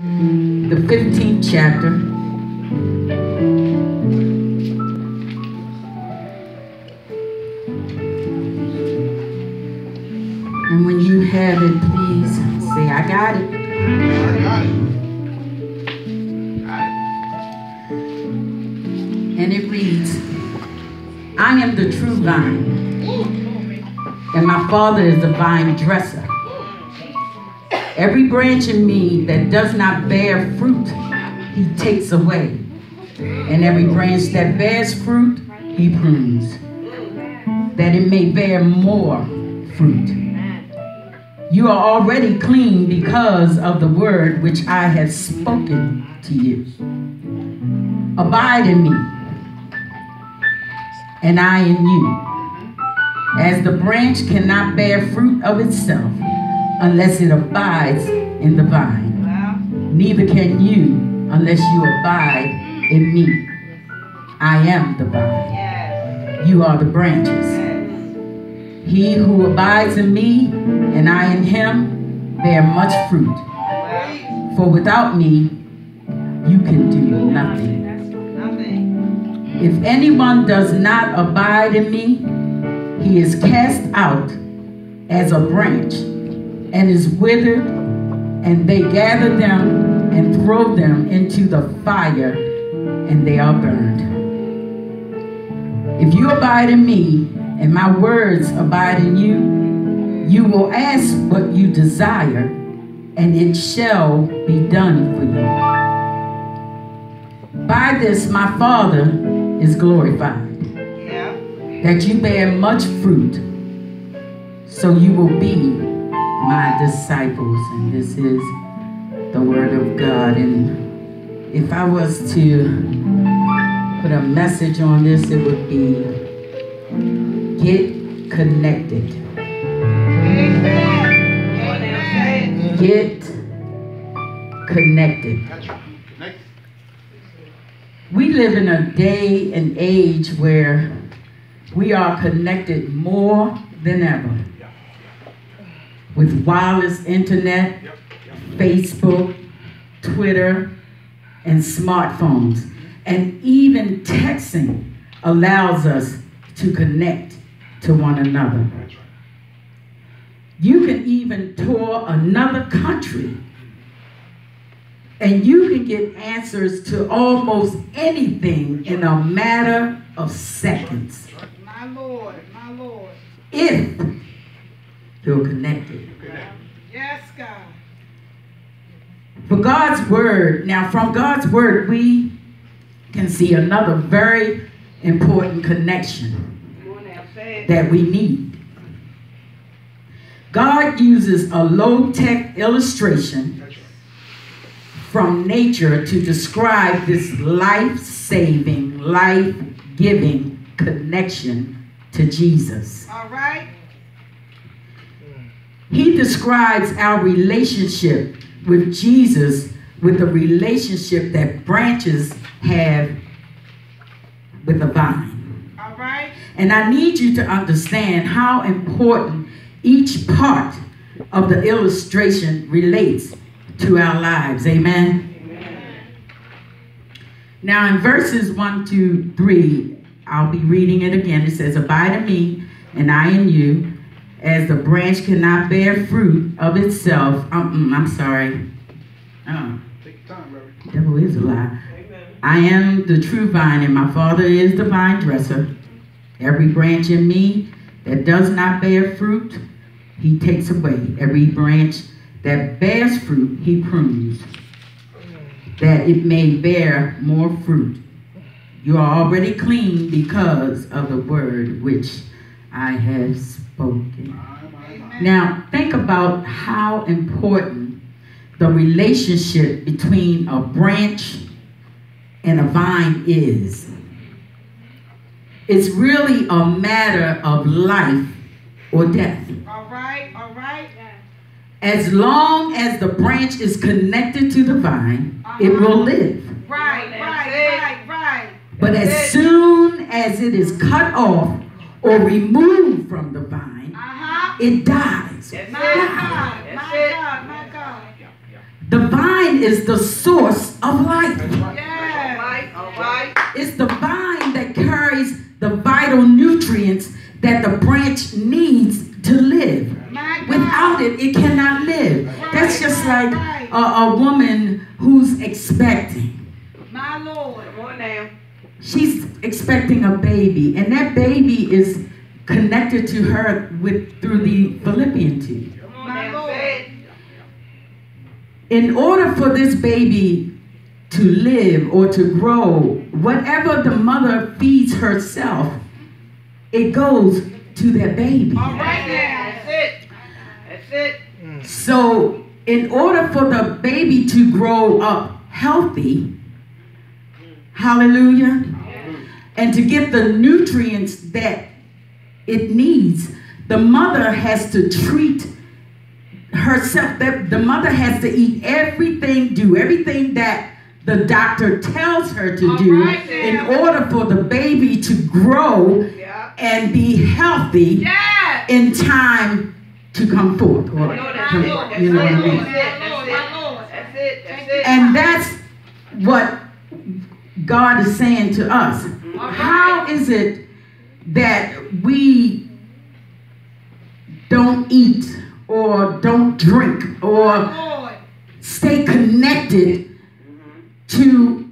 the 15th chapter. And when you have it, please say, I got it. I got it. And it reads, I am the true vine, and my Father is the vine dresser. Every branch in me that does not bear fruit, he takes away. And every branch that bears fruit, he prunes, that it may bear more fruit. You are already clean because of the word which I have spoken to you. Abide in me, and I in you. As the branch cannot bear fruit of itself unless it abides in the vine, neither can you unless you abide in me. I am the vine. You are the branches. He who abides in me and I in him bear much fruit. For without me, you can do nothing. If anyone does not abide in me, he is cast out as a branch and is withered, and they gather them and throw them into the fire, and they are burned. If you abide in me, and my words abide in you, you will ask what you desire, and it shall be done for you. By this my Father is glorified, that you bear much fruit, so you will be my disciples. And this is the word of God. And if I was to put a message on this, it would be get connected. Get connected. We live in a day and age where we are connected more than ever with wireless internet, Yep. Facebook, Twitter, and smartphones. And even texting allows us to connect to one another. Right. You can even tour another country and you can get answers to almost anything in a matter of seconds My Lord, my Lord. if Connect. Yes, God. For God's word, now from God's word, we can see another very important connection Come on now, say it. that we need. God uses a low tech illustration from nature to describe this life saving, life giving connection to Jesus. All right. He describes our relationship with Jesus with the relationship that branches have with a vine. All right. And I need you to understand how important each part of the illustration relates to our lives. Amen. Now, in verses 1 to 3, I'll be reading it again. It says, Abide in me, and I in you, as the branch cannot bear fruit of itself. Um, mm, I'm sorry. Oh, devil is a lie. I am the true vine, and my Father is the vine dresser. Every branch in me that does not bear fruit, he takes away. Every branch that bears fruit, he prunes, that it may bear more fruit. You are already clean because of the word which I have spoken. Now, think about how important the relationship between a branch and a vine is. It's really a matter of life or death. All right. All right. As long as the branch is connected to the vine, it will uh-huh. live. Right. Right. Right. Right. But as soon as it is cut off or removed from the vine, huh. It dies. My God. My God. My God. The vine is the source of life. Yes. Alright, alright. It's the vine that carries the vital nutrients that the branch needs to live. My God. Without it, it cannot live. That's just like a, a woman who's expecting. My Lord. Come on now. She's expecting a baby, and that baby is connected to her with through the fallopian tube. Come on My now. Lord. Say it. In order for this baby to live or to grow, whatever the mother feeds herself, it goes to that baby. All right. That's it. That's it. So, in order for the baby to grow up healthy, hallelujah, and to get the nutrients that it needs, the mother has to treat herself. That the mother has to eat everything, do everything that the doctor tells her to All do right, in order for the baby to grow Yeah. and be healthy Yes. in time to come forth. Or, No, that's come- you know what I mean? That's it. That's it. That's it. That's it. And that's what God is saying to us. How is it that we don't eat or don't drink or stay connected to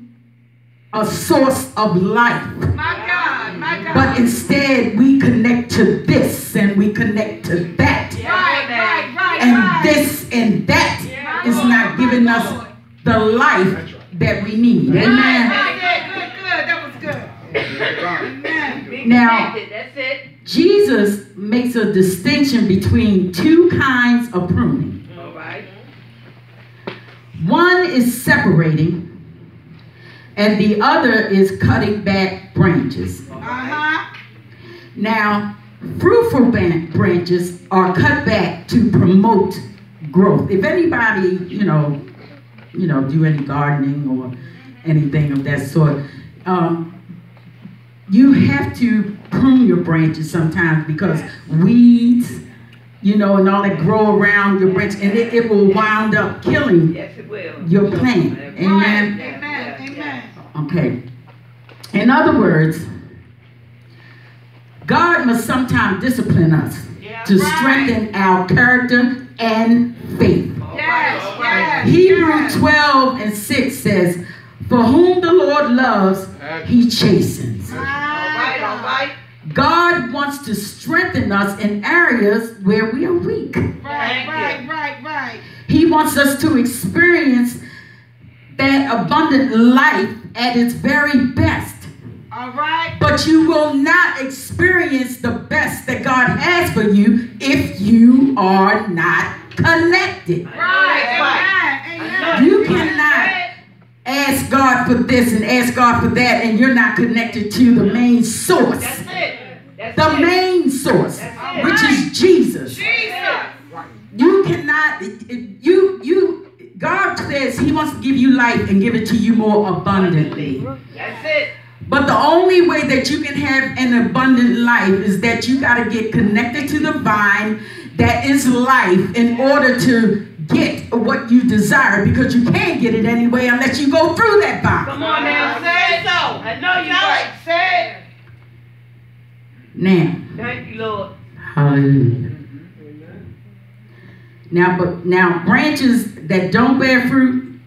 a source of life? My God. My God. But instead, we connect to this and we connect to that. right, right, right, And right. this and that My is Lord, not giving us the life that we need. Right, Amen. Now- That's it. Jesus makes a distinction between two kinds of pruning. All right. One is separating, and the other is cutting back branches. Uh-huh. Now, fruitful branches are cut back to promote growth. If anybody, you know, you know, do any gardening or anything of that sort, um, you have to prune your branches sometimes because weeds, you know, and all that grow around your branch, and it, it will wind up killing. Yes, it will. Your plant. Amen. Amen. Amen. Amen. Okay. In other words, God must sometimes discipline us to Right. strengthen our character and faith. All Yes, right, yes. Hebrews 12 and 6 says, For whom the Lord loves, he chastens. All right, all right. God wants to strengthen us in areas where we are weak. Right, Thank right, right, right. He wants us to experience that abundant life at its very best. All right. But you will not experience the best that God has for you if you are not connected. Right. Right. Amen. Amen. You cannot ask God for this and ask God for that, and you're not connected to the main source. That's it. That's The it. main source, which is Jesus. Jesus. You cannot, you, you, God says He wants to give you life and give it to you more abundantly. That's it. But the only way that you can have an abundant life is that you got to get connected to the vine that is life in order to get what you desire because you can't get it anyway unless you go through that vine. Come on now. Say it. so. I know you're right. Say Now. Thank you, Lord. hallelujah. Now, but now branches that don't bear fruit,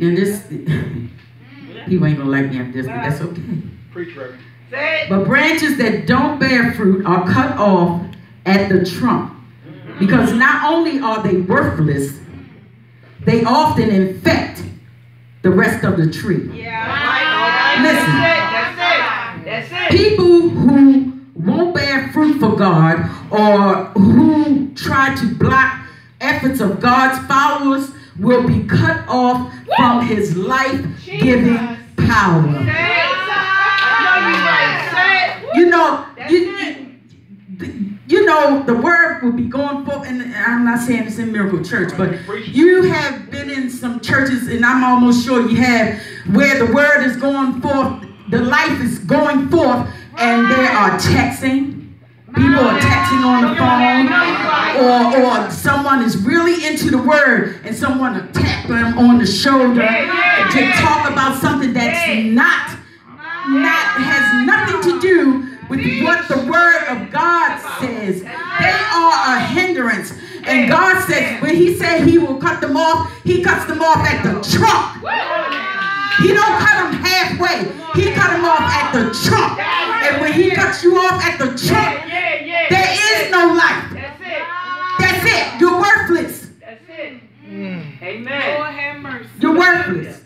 and this people ain't gonna like me after this, but that's okay. Preach, Reverend. Say. But branches that don't bear fruit are cut off at the trunk because not only are they worthless, they often infect the rest of the tree. Yeah. All right, all right. Listen. That's it. That's it. People who won't bear fruit for God or who try to block efforts of God's followers will be cut off from his life giving power. Say it. I know you're right. Say it. You know, you. You, you know, the word will be going forth, and I'm not saying it's in Miracle Church, but you have been in some churches, and I'm almost sure you have, where the word is going forth, the life is going forth, and there are texting, People are texting on the phone, or, or someone is really into the word and someone will tap them on the shoulder to talk about something that's not, not has nothing to do with what the word of God says. They are a hindrance. And God says, when He said He will cut them off, He cuts them off at the trunk. He don't cut them halfway. He cut them off at the trunk. And when He cuts you off at the trunk, there is no life. That's it. You're worthless. That's it. Lord Amen. have mercy. You're worthless.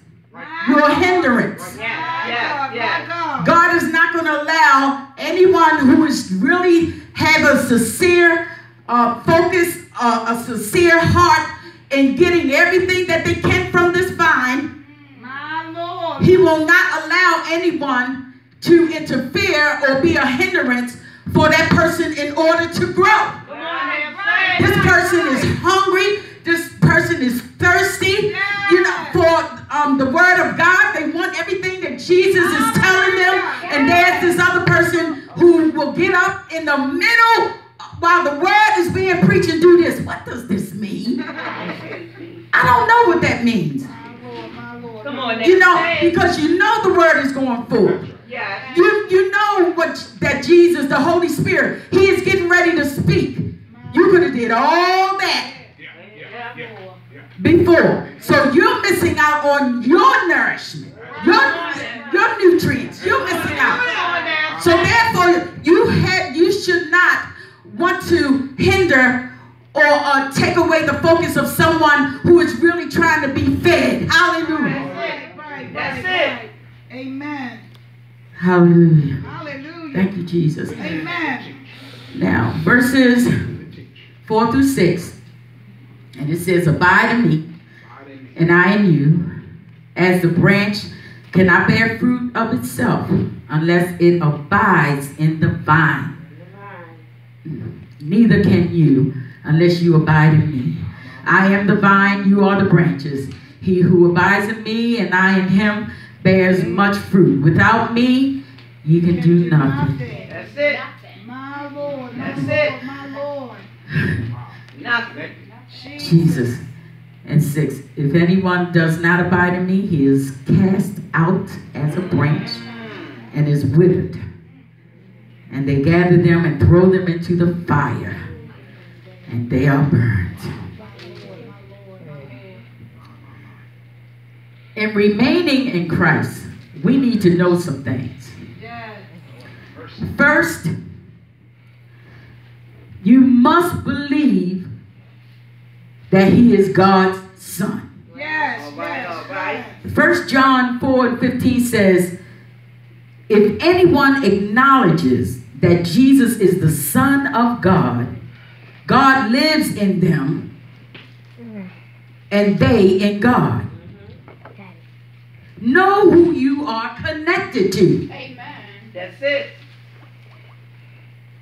You're a hindrance. My Yeah, God, God. God is not going to allow anyone who is really have a sincere uh, focus, uh, a sincere heart in getting everything that they can from this vine. My Lord. He will not allow anyone to interfere or be a hindrance for that person in order to grow. Come on This person is hungry. This person is thirsty. You know, for um, the word of God, they want everything that Jesus is telling them. And there's this other person who will get up in the middle while the word is being preached and do this. What does this mean? I don't know what that means. My Lord, my Lord. Come on. You know, say because you know the word is going forward. Yeah. You you know what that Jesus, the Holy Spirit, He is getting ready to speak. You could have did all that Yeah. before. So you're missing out on your nourishment, your, your nutrients. You're missing out. So therefore, you have you should not want to hinder or uh, take away the focus of someone who is really trying to be fed. Hallelujah. Right, right, That's it. Amen. Hallelujah. Hallelujah. Thank you, Jesus. Amen. Now, verses 4 through 6, and it says, Abide in me, and I in you, as the branch cannot bear fruit of itself unless it abides in the vine. Neither can you unless you abide in me. I am the vine, you are the branches. He who abides in me and I in him bears much fruit. Without me, you can do nothing. That's it. My Lord, That's it. my Lord. Nothing. Jesus. And six, if anyone does not abide in me, he is cast out as a branch and is withered. And they gather them and throw them into the fire, and they are burned. In remaining in Christ, we need to know some things. First, you must believe that he is God's son. Yes. All right, yes, all right. yes. First John 4 and 15 says, If anyone acknowledges that Jesus is the Son of God, God lives in them, and they in God. Know who you are connected to. Amen. That's it.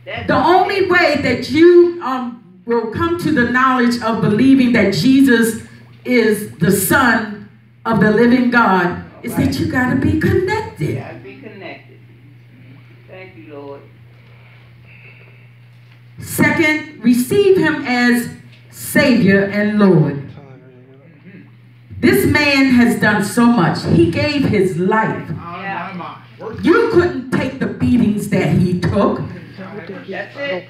That's The only way that you um, will come to the knowledge of believing that Jesus is the Son of the living God is that you got to be connected. Gotta be connected. Thank you, Lord. Second, receive Him as Savior and Lord. This man has done so much. He gave his life. Yeah. my, my. Work You couldn't take the beatings that he took. That's it.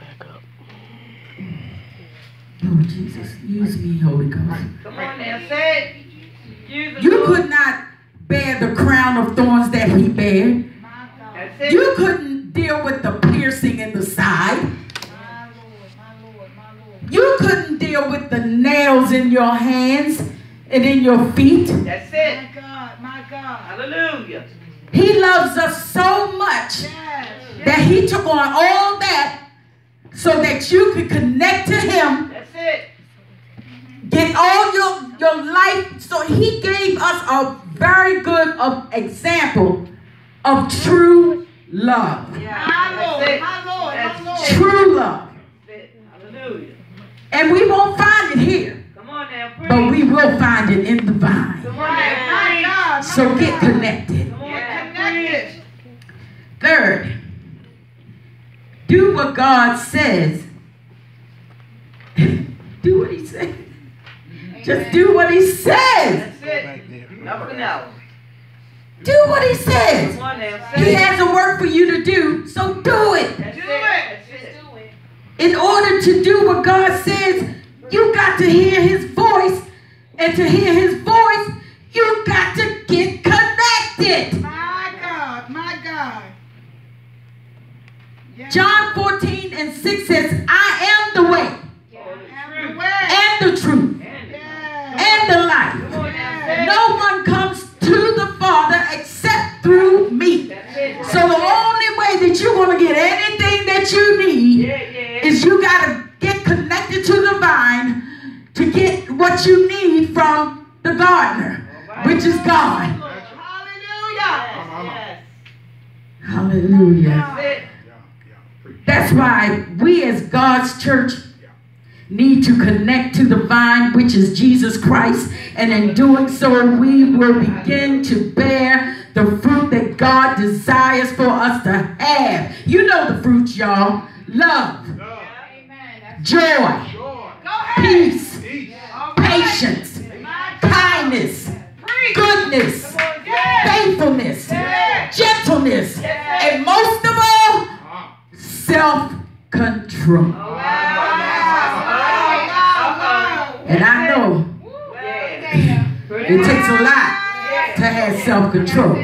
Oh, Jesus, use me, Holy Ghost. Come on now, say it. You could not bear the crown of thorns that he bare. That's it. You couldn't deal with the piercing in the side. My Lord, my Lord, my Lord. You couldn't deal with the nails in your hands and in your feet. That's it. My God, my God. Hallelujah. He loves us so much Yes. that he took on all that so that you could connect to him, That's it. Get all your, your life. So he gave us a very good of example of true love. Yeah. Lord, Lord, That's my Lord. it. True love. Hallelujah. And we won't find it here, Come on now, but we will find it in the vine. Come on Right, now, my preach. God. my So get connected. On connected. Third, do do what God says, do what He says. Just do what He says. That's it. Nothing else. Do what He says. Come on now. He has a work for you to do, so do it. Do it. it. Just do it. In order to do what God says, you got to hear His voice. And to hear His voice, you got to get connected. My God, my God. Yes. John 14 and 6 says, I am the way Have the way. and the truth Yes. and the life. Come on now. Say it. No one comes to the Father except through me. So the only way that you're going to get anything that you need is you got to get connected to the vine to get what you need from the gardener, which is God. Hallelujah. Hallelujah. That's it. Yeah, yeah. Preach. That's why we as God's church need to connect to the vine, which is Jesus Christ. And in doing so, we will begin to bear the fruit that God desires for us to have. You know the fruits, y'all. Love, joy, joy, peace. Patience, kindness, goodness, faithfulness, gentleness, and most of all, self-control. Wow. And I know it takes a lot to have self-control.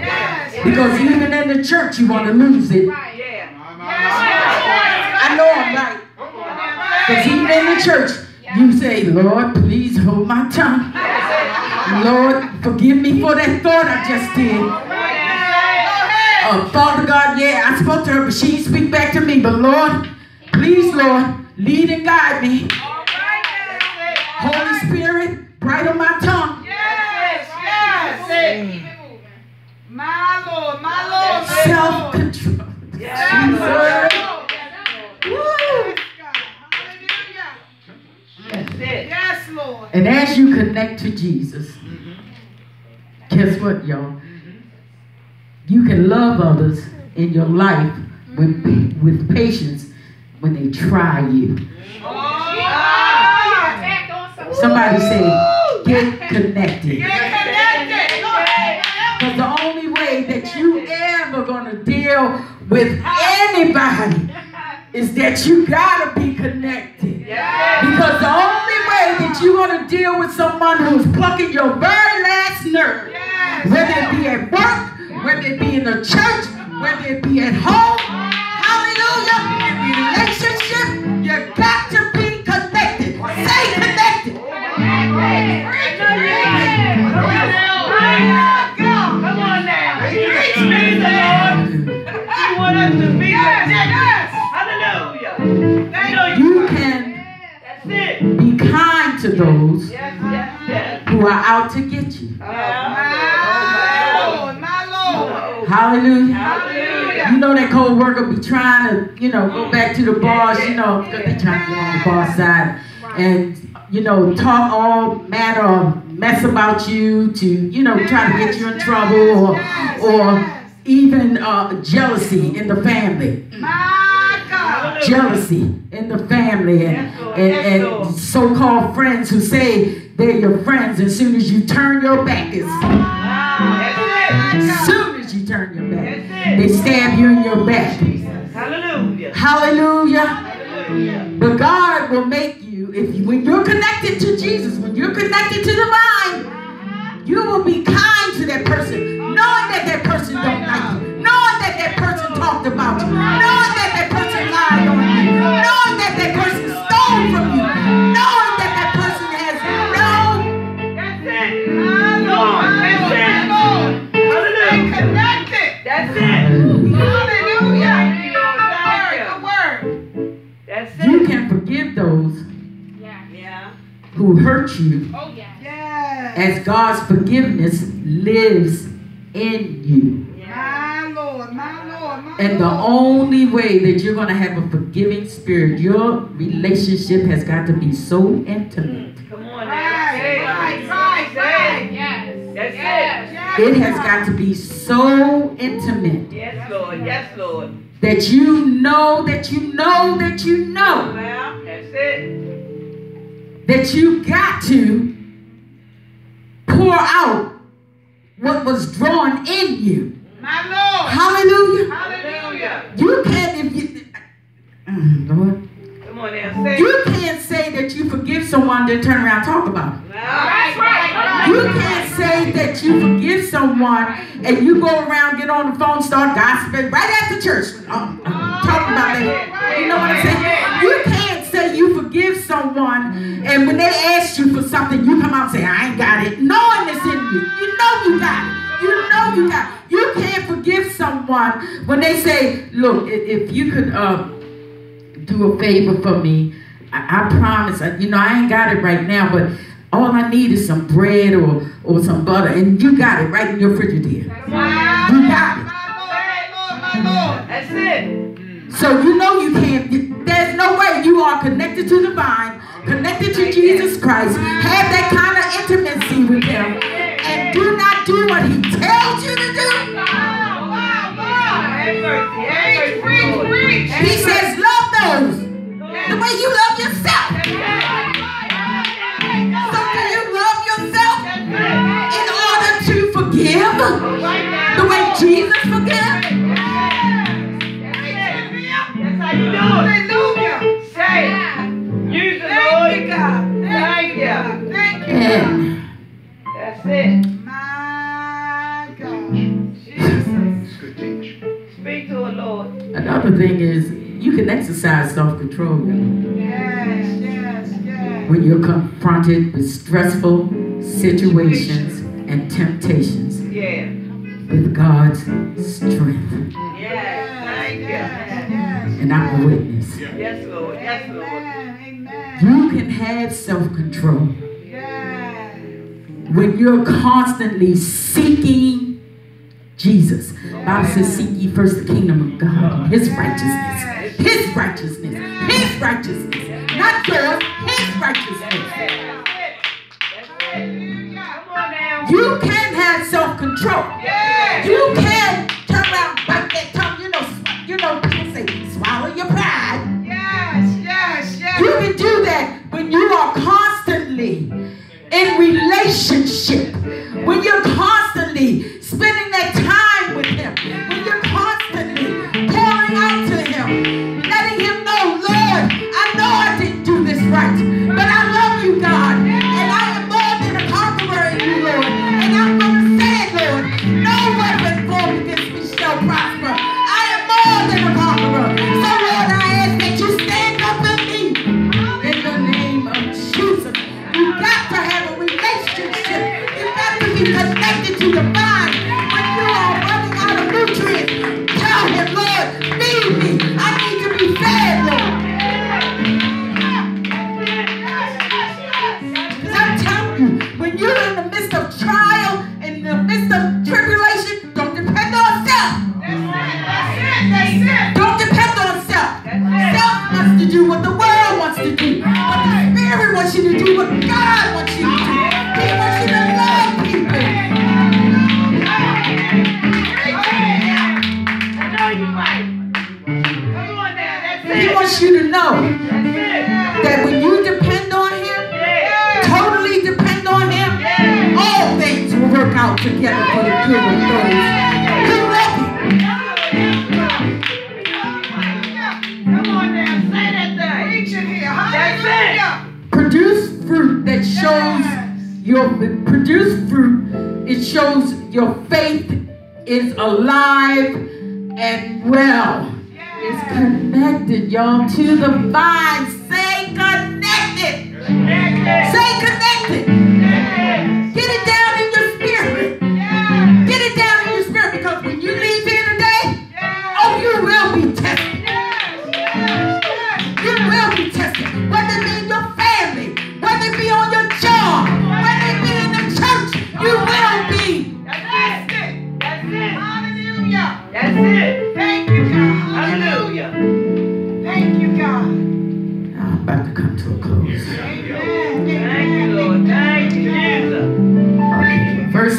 Because even in the church, you want to lose it. I know I'm right. Because even in the church, you say, Lord, please hold my tongue. Lord, forgive me for that thought I just did. Uh, Father God, yeah, I spoke to her, but she didn't speak back to me. But Lord, please, Lord, lead and guide me. Holy Spirit, bright on my tongue. Yes, yes. Keep it moving. My Lord, my Lord. Self-control. Yes. Woo! Yes, Hallelujah. That's it. Yes, Lord. And as you connect to Jesus, guess what, y'all? You can love others in your life with, with patience when they try you. Oh, Act on something. Somebody say, get connected. Get connected. Go. Because the only way that you ever going to deal with anybody is that you got to be connected. Because the only way that you're going to deal with someone who's plucking your very last nerve, whether it be at work, whether it be in the church, whether it be at home, hallelujah, in relationship, you got to those who are out to get you. My Lord, my Lord. Hallelujah. Hallelujah. You know that co-worker be trying to, you know, go back to the bars, you know, because they trying to get on the bar side. And, you know, talk all manner of mess about you to, you know, try to get you in trouble or, or even uh, jealousy in the family. Jealousy in the family and, and, and so-called friends who say they're your friends as soon as you turn your back. It's, as soon as you turn your back, they stab you in your back. Hallelujah. Hallelujah. Hallelujah. But God will make you, if you, when you're connected to Jesus, when you're connected to the vine, you will be kind to that person, knowing that that person don't like you, knowing that that person talked about you, knowing that that person you, knowing that that person stole from you, knowing that that person has no. That's it. Connected. That's it. Hallelujah. Good word. That's You can forgive those Yeah. Yeah. who hurt you, Oh, yeah. As God's forgiveness lives in you. My Lord, my Lord, And the only way that you're going to have a forgiving spirit, your relationship has got to be so intimate. Come on now. Right, Say it. right, right, right. it. Yes. That's yes. Yes, It has got to be so intimate Yes, Lord. Yes, Lord. that you know, that you know, that you know Well, that's it. that you got to pour out what was drawn in you. My Lord. Hallelujah. Hallelujah. You can't if you Mm, Lord. Come on now, say You can't say that you forgive someone then turn around and talk about it. Right, right, You can't say that you forgive someone and you go around, get on the phone, start gossiping right after church. Um, um, talking about that. You know what I'm saying? You can't say you forgive someone and when they ask you for something, you come out and say, I ain't got it. Knowing it's in you. You know you got it. You know you got it. You can't forgive someone when they say, look, i- if you could uh, do a favor for me, I, I promise, I- you know, I ain't got it right now, but all I need is some bread or, or some butter, and you got it right in your refrigerator. Wow. You got it. That's it. So you know you can't, there's no way you are connected to the vine, connected to Jesus Christ, have that kind of intimacy with him, and do not do what he tells you to do. He says, love those the way you love yourself. When you're confronted with stressful situations and temptations Yeah. with God's strength. Yes. Yes, yes. And I'm a witness. Yes, Lord. Yes, Lord. Amen, amen. You can have self-control Yes. when you're constantly seeking Jesus. Bible says, seek ye first the kingdom of God and his righteousness. His righteousness. His righteousness. Not yours, his righteousness. That's it. Hallelujah. Come on now. You can have self-control. Be connected to the vine. Shows your produce fruit. It shows your faith is alive and well. It's connected, y'all, to the vine. Say connected. Say connected.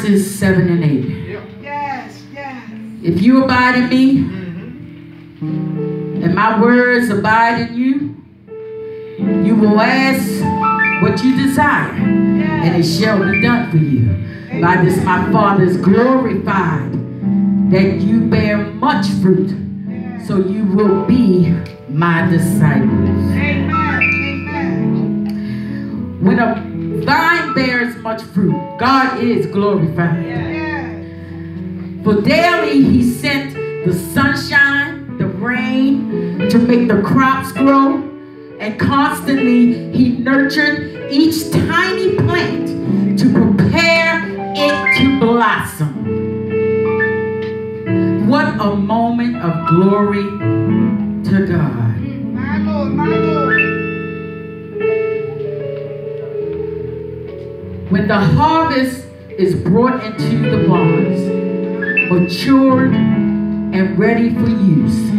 Verses 7 and 8. Yes, yes. If you abide in me, mm-hmm. and my words abide in you, you will ask what you desire, and it shall be done for you. By this my Father is glorified, that you bear much fruit, so you will be my disciples. Amen. Amen. When a vine bears much fruit, God is glorified. Yes. For daily he sent the sunshine, the rain to make the crops grow, and constantly he nurtured each tiny plant to prepare it to blossom. What a moment of glory to God. My Lord, my When the harvest is brought into the barns, matured and ready for use.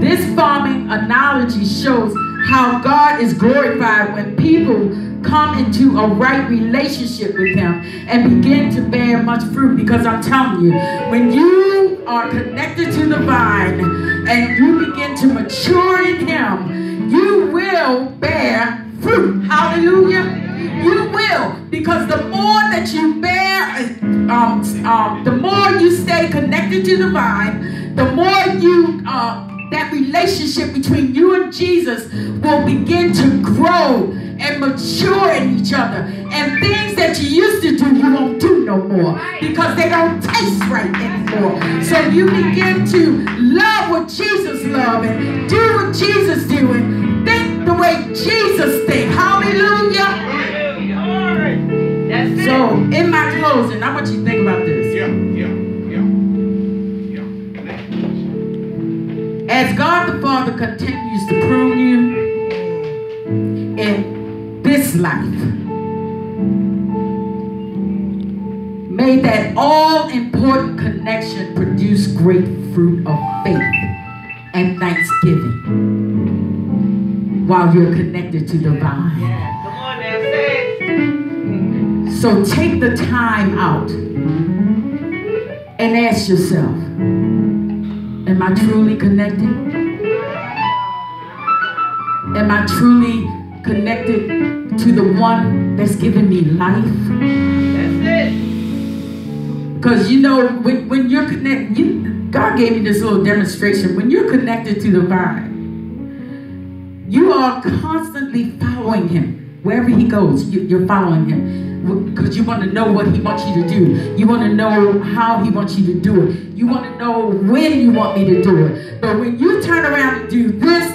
This farming analogy shows how God is glorified when people come into a right relationship with Him and begin to bear much fruit. Because I'm telling you, when you are connected to the vine and you begin to mature in Him, you will bear fruit. Hallelujah. You will, because the more that you bear, um, um, the more you stay connected to the vine, the more you, uh, that relationship between you and Jesus will begin to grow and mature in each other. And things that you used to do, you won't do no more because they don't taste right anymore. So you begin to love what Jesus loved and do what Jesus do think the way Jesus think. Hallelujah. So, in my closing, I want you to think about this. Yeah, yeah, yeah. Yeah. As God the Father continues to prune you in this life, may that all important connection produce great fruit of faith and thanksgiving while you're connected to the vine. So take the time out and ask yourself, am I truly connected? Am I truly connected to the one that's giving me life? That's it. Because you know, when, when you're connected, you, God gave me this little demonstration. When you're connected to the vine, you are constantly following him. Wherever he goes, you, you're following him. Because you want to know what he wants you to do. You want to know how he wants you to do it. You want to know when you want me to do it. But when you turn around and do this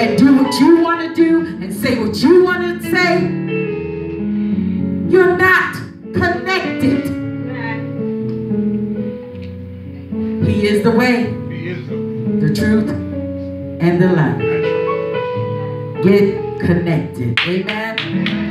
and do what you want to do and say what you want to say, you're not connected. He is the way, is the. the truth, and the life. Get connected. Amen.